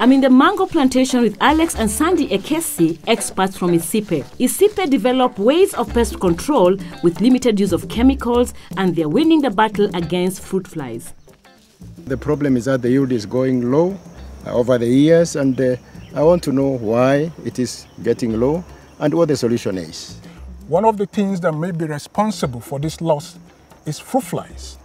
I'm in the mango plantation with Alex and Sunday Ekesi, experts from ICIPE. ICIPE develop ways of pest control with limited use of chemicals and they're winning the battle against fruit flies. The problem is that the yield is going low uh, over the years and uh, I want to know why it is getting low and what the solution is. One of the things that may be responsible for this loss is fruit flies.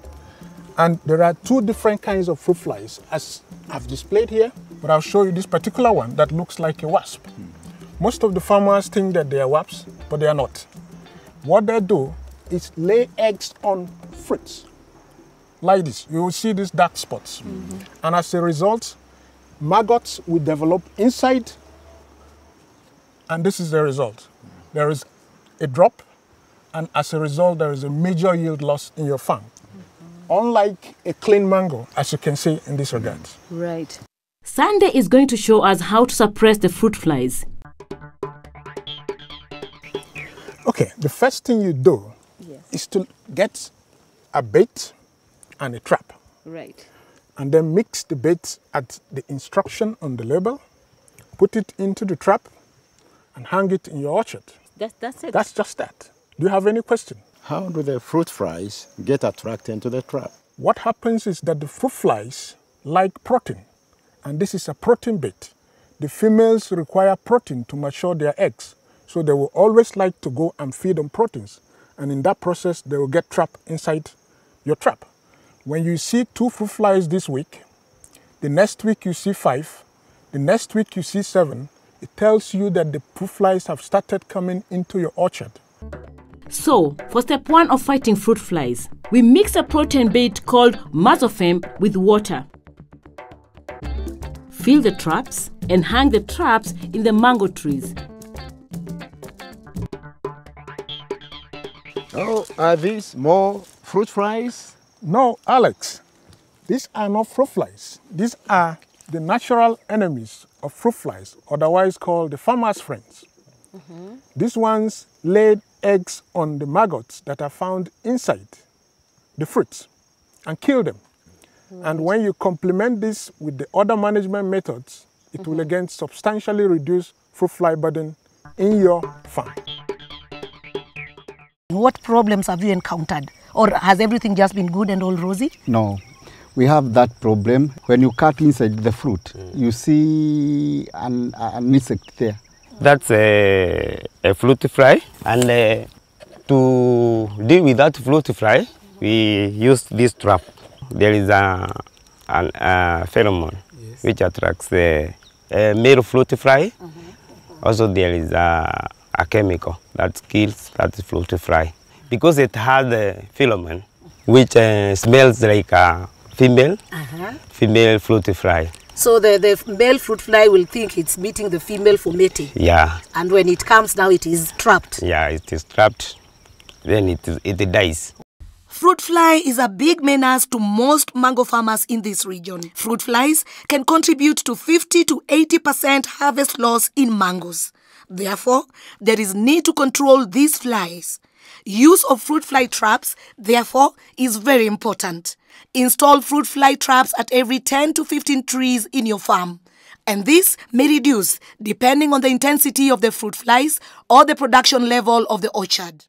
And there are two different kinds of fruit flies as I've displayed here, but I'll show you this particular one that looks like a wasp. Most of the farmers think that they are wasps, but they are not. What they do is lay eggs on fruits like this. You will see these dark spots. Mm -hmm. And as a result, maggots will develop inside, and this is the result. There is a drop, and as a result, there is a major yield loss in your farm unlike a clean mango, as you can see in this regard. Right. Sunday is going to show us how to suppress the fruit flies. Okay, the first thing you do yes. is to get a bait and a trap. Right. And then mix the bait at the instruction on the label, put it into the trap, and hang it in your orchard. That, that's it? That's just that. Do you have any question? How do the fruit flies get attracted into the trap? What happens is that the fruit flies like protein, and this is a protein bait. The females require protein to mature their eggs, so they will always like to go and feed on proteins. And in that process, they will get trapped inside your trap. When you see two fruit flies this week, the next week you see five, the next week you see seven, it tells you that the fruit flies have started coming into your orchard. So, for step one of fighting fruit flies, we mix a protein bait called Mazoferm with water. Fill the traps and hang the traps in the mango trees. Oh, are these more fruit flies? No, Alex. These are not fruit flies. These are the natural enemies of fruit flies, otherwise called the farmer's friends. Mm -hmm. These ones laid eggs on the maggots that are found inside the fruits and kill them. Right. And when you complement this with the other management methods, it mm -hmm. will mm-hmm. again substantially reduce fruit fly burden in your farm. What problems have you encountered? Or has everything just been good and all rosy? No, we have that problem. When you cut inside the fruit, mm. you see an, an insect there. That's a, a fruit fly and uh, to deal with that fruit fly we use this trap. There is a, an, a pheromone yes. which attracts the male fruit fly. Uh -huh. Also there is a, a chemical that kills that fruit fly because it has a pheromone which uh, smells like a female, uh -huh. female fruit fly. So the, the male fruit fly will think it's meeting the female for mating. Yeah. And when it comes now, it is trapped. Yeah, it is trapped. Then it, it dies. Fruit fly is a big menace to most mango farmers in this region. Fruit flies can contribute to 50 to 80% harvest loss in mangoes. Therefore, there is need to control these flies. Use of fruit fly traps, therefore, is very important. Install fruit fly traps at every 10 to 15 trees in your farm. And this may reduce depending on the intensity of the fruit flies or the production level of the orchard.